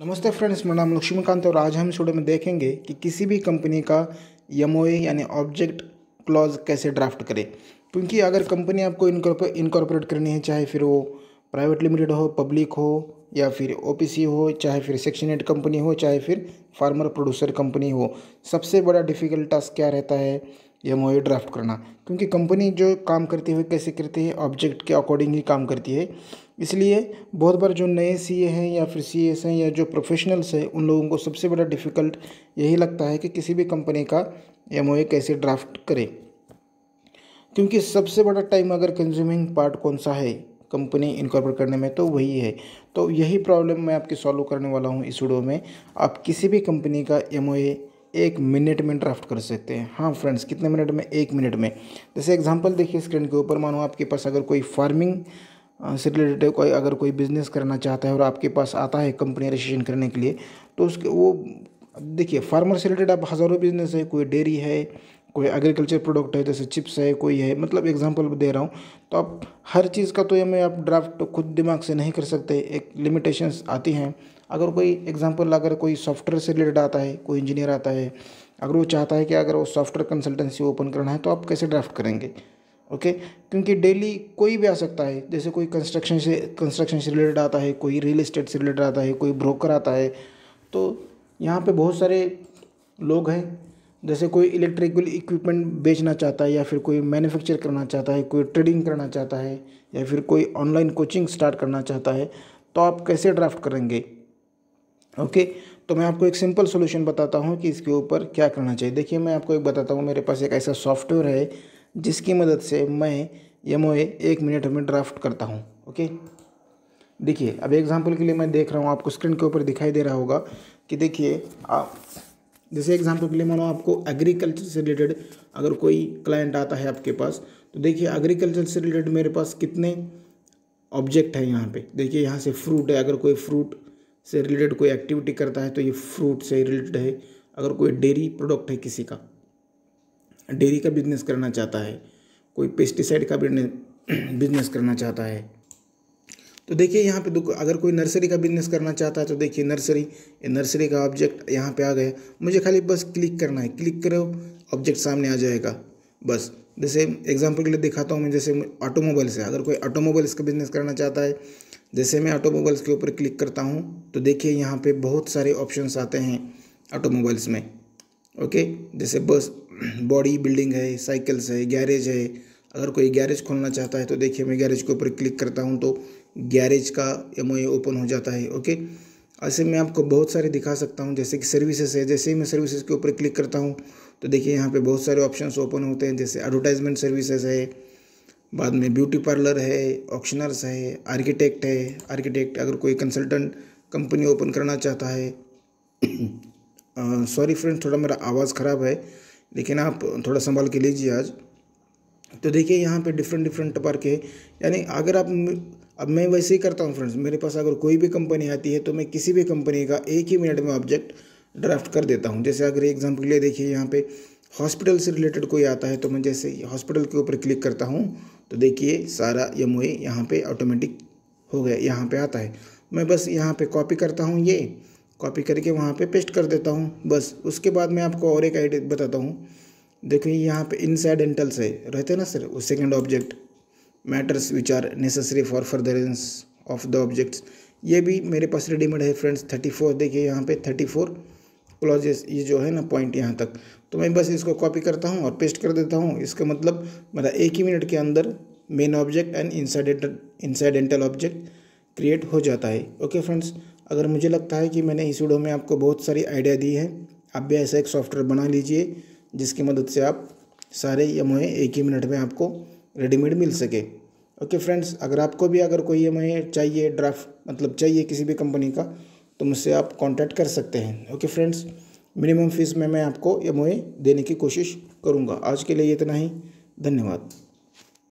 नमस्ते फ्रेंड्स, मेरा नाम लक्ष्मीकांत और आज हम इस वीडियो में देखेंगे कि किसी भी कंपनी का एमओए यानी ऑब्जेक्ट क्लॉज कैसे ड्राफ्ट करें। क्योंकि अगर कंपनी आपको इनकॉर्पोरेट करनी है, चाहे फिर वो प्राइवेट लिमिटेड हो पब्लिक हो, या फिर ओपीसी हो, चाहे फिर सेक्शन एड कंपनी हो, चाहे फिर फार्मर प्रोड्यूसर कंपनी हो, सबसे बड़ा डिफ़िकल्ट टास्क क्या रहता है? एमओए ड्राफ्ट करना। क्योंकि कंपनी जो काम करती है कैसे करती है, ऑब्जेक्ट के अकॉर्डिंग ही काम करती है। इसलिए बहुत बार जो नए सीए हैं या फिर सी हैं या जो प्रोफेशनल्स हैं, उन लोगों को सबसे बड़ा डिफ़िकल्ट यही लगता है कि किसी भी कंपनी का एमओए कैसे ड्राफ्ट करें। क्योंकि सबसे बड़ा टाइम अगर कंज्यूमिंग पार्ट कौन सा है कंपनी इनकॉर्पोरेट करने में तो वही है। तो यही प्रॉब्लम मैं आपकी सॉल्व करने वाला हूँ इस वीडियो में। आप किसी भी कंपनी का एमओए एक मिनट में ड्राफ्ट कर सकते हैं। हाँ फ्रेंड्स कितने मिनट में? एक मिनट में। जैसे एग्जांपल देखिए स्क्रीन के ऊपर। मानो आपके पास अगर कोई फ़ार्मिंग से रिलेटेड कोई अगर कोई बिज़नेस करना चाहता है और आपके पास आता है कंपनी रजिस्ट्रेशन करने के लिए तो उसके वो, देखिए फार्मर से रिलेटेड आप हज़ारों बिज़नेस है। कोई डेयरी है, कोई एग्रीकल्चर प्रोडक्ट है, जैसे चिप्स है, कोई है। मतलब एग्जांपल दे रहा हूँ। तो आप हर चीज़ का तो ये मैं आप ड्राफ्ट खुद दिमाग से नहीं कर सकते। एक लिमिटेशंस आती हैं। अगर कोई एग्जांपल अगर कोई सॉफ्टवेयर से रिलेटेड आता है, कोई इंजीनियर आता है, अगर वो चाहता है कि अगर वो सॉफ्टवेयर कंसल्टेंसी ओपन करना है तो आप कैसे ड्राफ्ट करेंगे? ओके क्योंकि डेली कोई भी आ सकता है, जैसे कोई कंस्ट्रक्शन से कंस्ट्रक्शन से रिलेटेड आता है, कोई रियल इस्टेट से रिलेटेड आता है, कोई ब्रोकर आता है तो यहाँ पे बहुत सारे लोग हैं। जैसे कोई इलेक्ट्रिकल इक्विपमेंट बेचना चाहता है या फिर कोई मैन्युफैक्चर करना चाहता है, कोई ट्रेडिंग करना चाहता है या फिर कोई ऑनलाइन कोचिंग स्टार्ट करना चाहता है तो आप कैसे ड्राफ्ट करेंगे? ओके तो मैं आपको एक सिंपल सोल्यूशन बताता हूँ कि इसके ऊपर क्या करना चाहिए। देखिए, मैं आपको एक बताता हूँ, मेरे पास एक ऐसा सॉफ्टवेयर है जिसकी मदद से मैं एम एक मिनट में ड्राफ्ट करता हूँ। ओके देखिए, अब एग्जांपल के लिए मैं देख रहा हूँ, आपको स्क्रीन के ऊपर दिखाई दे रहा होगा कि देखिए, आप, जैसे एग्जांपल के लिए मानो आपको एग्रीकल्चर से रिलेटेड अगर कोई क्लाइंट आता है आपके पास तो देखिए एग्रीकल्चर से रिलेटेड मेरे पास कितने ऑब्जेक्ट है यहाँ पे। देखिए, यहाँ से फ्रूट है, अगर कोई फ्रूट से रिलेटेड कोई एक्टिविटी करता है तो ये फ्रूट से रिलेटेड है। अगर कोई डेयरी प्रोडक्ट है किसी का डेयरी का बिज़नेस करना चाहता है, कोई पेस्टिसाइड का बिज़नेस करना चाहता है तो देखिए यहाँ पे अगर कोई नर्सरी का बिज़नेस करना चाहता है तो देखिए नर्सरी नर्सरी का ऑब्जेक्ट यहाँ पे आ गया। मुझे खाली बस क्लिक करना है, क्लिक करो, ऑब्जेक्ट सामने आ जाएगा, बस। जैसे एग्जांपल के लिए दिखाता हूँ मैं, जैसे ऑटोमोबाइल्स है अगर कोई ऑटोमोबाइल्स का बिज़नेस करना चाहता है जैसे मैं ऑटोमोबाइल्स के ऊपर क्लिक करता हूँ तो देखिए यहाँ पे बहुत सारे ऑप्शंस आते हैं ऑटोमोबाइल्स में ओके जैसे बस बॉडी बिल्डिंग है साइकिल्स है गैरेज है। अगर कोई गैरेज खोलना चाहता है तो देखिए मैं गैरेज के ऊपर क्लिक करता हूँ तो गैरेज का एमओए ओपन हो जाता है ओके ऐसे मैं आपको बहुत सारे दिखा सकता हूँ, जैसे कि सर्विसेज़ है। जैसे ही मैं सर्विसेज़ के ऊपर क्लिक करता हूँ तो देखिए यहाँ पे बहुत सारे ऑप्शंस ओपन होते हैं, जैसे एडवर्टाइजमेंट सर्विसेज़ है बाद में ब्यूटी पार्लर है ऑप्शनर्स है आर्किटेक्ट है। आर्किटेक्ट अगर कोई कंसल्टेंट कंपनी ओपन करना चाहता है सॉरी फ्रेंड थोड़ा मेरा आवाज़ ख़राब है, लेकिन आप थोड़ा संभाल के लीजिए आज। तो देखिए, यहाँ पे डिफरेंट डिफरेंट टपर के, यानी अगर आप अब मैं वैसे ही करता हूँ फ्रेंड्स मेरे पास अगर कोई भी कंपनी आती है तो मैं किसी भी कंपनी का एक ही मिनट में ऑब्जेक्ट ड्राफ्ट कर देता हूँ। जैसे अगर एग्ज़ाम्पल के लिए देखिए, यहाँ पे हॉस्पिटल से रिलेटेड कोई आता है तो मैं जैसे हॉस्पिटल के ऊपर क्लिक करता हूँ तो देखिए, सारा एम ओ यहाँ पर ऑटोमेटिक हो गया, यहाँ पर आता है। मैं बस यहाँ पर कॉपी करता हूँ ये कॉपी करके वहाँ पे पेस्ट कर देता हूँ, बस। उसके बाद मैं आपको और एक आइडिया बताता हूँ। देखिए, यहाँ पे इनसाइड एंटल्स है रहते ना सर वो second object matters which are necessary for furtherance of the objects ये भी मेरे पास रेडीमेड है फ्रेंड्स थर्टी फोर देखिए यहाँ पे थर्टी फोर ये जो है ना पॉइंट यहाँ तक। तो मैं बस इसको कॉपी करता हूँ और पेस्ट कर देता हूँ। इसका मतलब मेरा एक ही मिनट के अंदर main object and incidental incidental object create हो जाता है। ओके फ्रेंड्स अगर मुझे लगता है कि मैंने इस वीडियो में आपको बहुत सारी आइडिया दी है, आप भी ऐसा एक सॉफ्टवेयर बना लीजिए, जिसकी मदद से आप सारे एम एक ही मिनट में आपको रेडीमेड मिल सके। ओके फ्रेंड्स अगर आपको भी अगर कोई एम चाहिए ड्राफ्ट मतलब चाहिए किसी भी कंपनी का तो मुझसे आप कांटेक्ट कर सकते हैं। ओके फ्रेंड्स मिनिमम फ़ीस में मैं आपको एम देने की कोशिश करूँगा। आज के लिए इतना ही। धन्यवाद।